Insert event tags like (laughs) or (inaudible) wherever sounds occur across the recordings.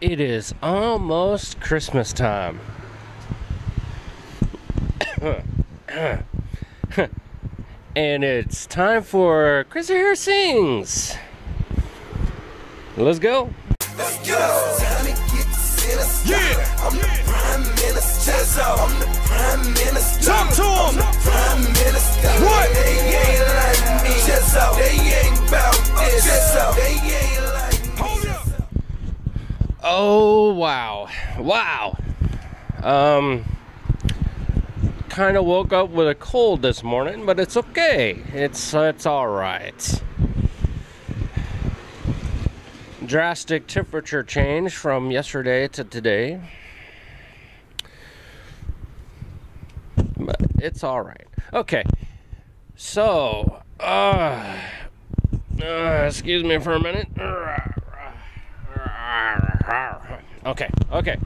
It is almost Christmas time. (coughs) and it's time for Crazy Hair Sings. Let's go. Let's go. Time to get sinister. Yeah. I'm the prime minister. I'm the prime minister. Talk to 'em. I'm the prime minister. What? They ain't like me. Just so. They Oh wow. Wow. Um kind of woke up with a cold this morning, but it's okay. It's it's all right. Drastic temperature change from yesterday to today. But it's all right. Okay. So, uh, uh excuse me for a minute. Okay, okay.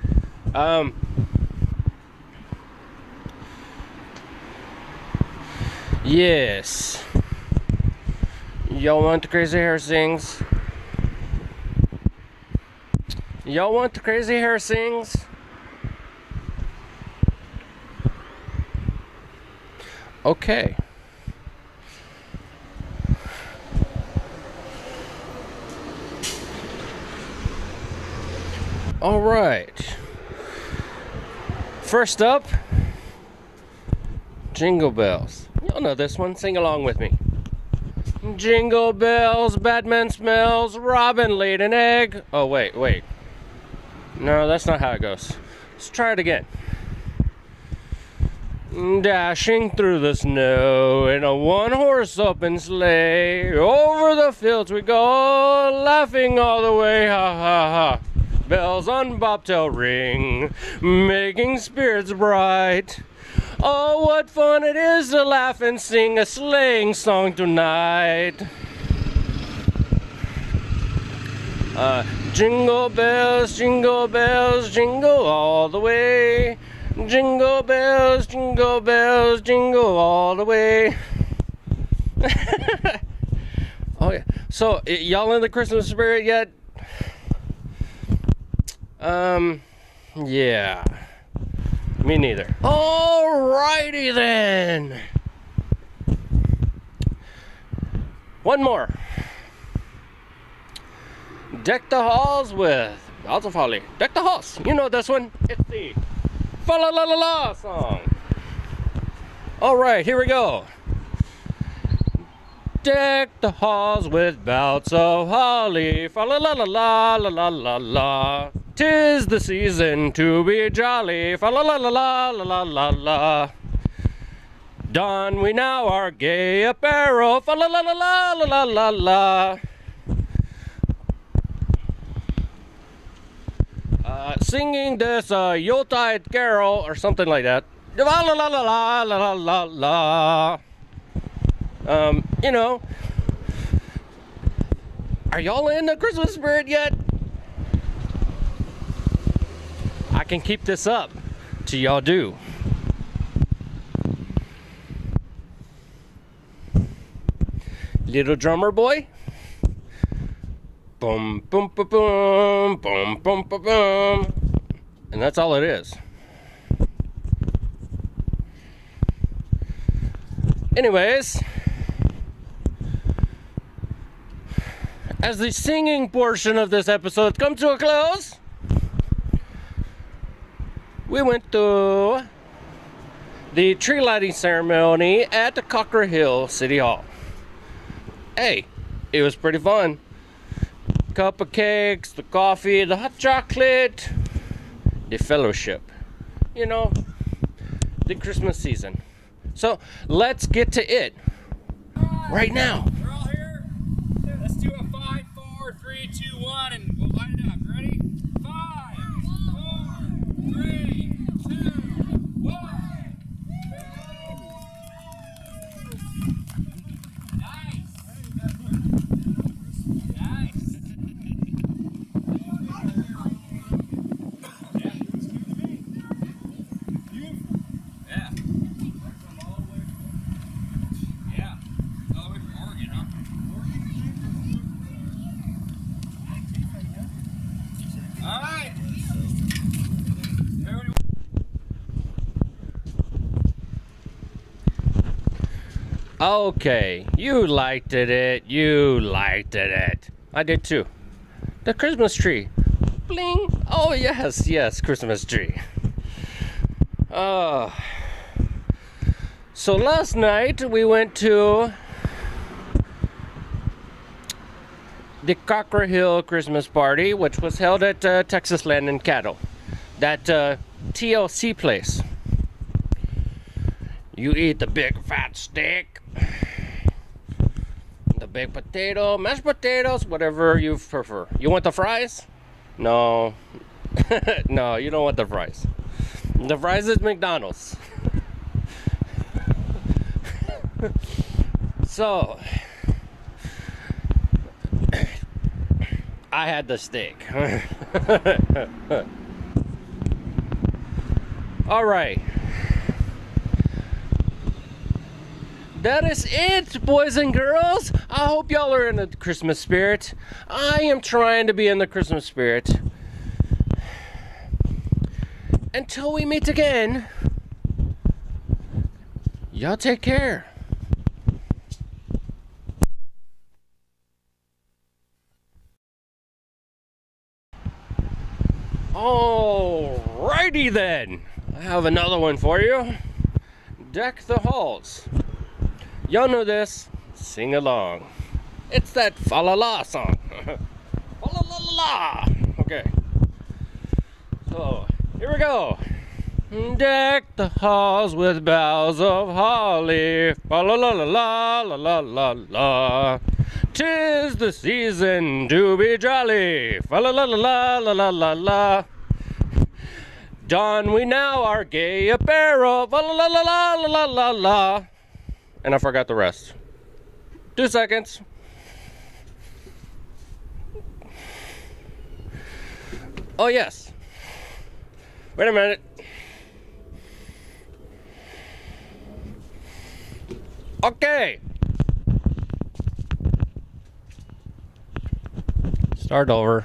Um, yes. Y'all want the crazy hair sings? Y'all want the crazy hair sings? Okay. All right. First up, Jingle Bells. Y'all know this one. Sing along with me. Jingle bells, Batman smells, Robin laid an egg. Oh, wait, wait. No, that's not how it goes. Let's try it again. Dashing through the snow in a one horse open sleigh. Over the fields we go, laughing all the way. Ha ha ha. Bells on bobtail ring, making spirits bright. Oh, what fun it is to laugh and sing a sleighing song tonight. Uh, jingle bells, jingle bells, jingle all the way. Jingle bells, jingle bells, jingle all the way. (laughs) oh yeah. So y'all in the Christmas spirit yet? Um, yeah. Me neither. Alrighty then. One more. Deck the halls with Bells of Holly. Deck the halls. You know this one. It's the fa la la la la song. All right, here we go. Deck the halls with boughs of holly. Fa la la la la la la la la. Tis the season to be jolly. Fa la la la la la la la. Don we now our gay apparel. Fa la la la la la la la la. Uh, singing this uh, Yuletide carol or something like that. La la la la la la la la. Um, you know, are y'all in the Christmas spirit yet? I can keep this up till y'all do. Little drummer boy. Boom, boom, boom, boom, boom, boom, boom, boom. And that's all it is. Anyways, as the singing portion of this episode comes to a close, we went to the tree lighting ceremony at the Cockrell Hill City Hall. Hey, it was pretty fun. Cup of cakes, the coffee, the hot chocolate, the fellowship. You know, the Christmas season. So let's get to it right now. We're all here. Let's do a five, four, three, two, one, and we'll light it up. Ready? Five, four, three, two, one. Nice. Nice. Yeah. Yeah. All the way from Oregon, Okay, you liked it. It You liked it. I did too. The Christmas tree. Bling. Oh yes, yes, Christmas tree. Uh, so last night we went to the Cockrell Hill Christmas party, which was held at uh, Texas Land and Cattle, that uh, TLC place. You eat the big fat steak, the big potato, mashed potatoes, whatever you prefer. You want the fries? No, (laughs) no, you don't want the fries. The fries is McDonald's. (laughs) so, (coughs) I had the steak. (laughs) All right. That is it, boys and girls. I hope y'all are in the Christmas spirit. I am trying to be in the Christmas spirit. Until we meet again, y'all take care. Alrighty then. I have another one for you. Deck the halls. Y'all know this. Sing along. It's that fa la la song. fa la la la. Okay. So, here we go. Deck the halls with boughs of holly. Fa la la la la la la la la. Tis the season to be jolly. Fa la la la la la la la. Don we now our gay apparel. Fa la la la la la la la. And I forgot the rest. Two seconds. Oh yes. Wait a minute. Okay. Start over.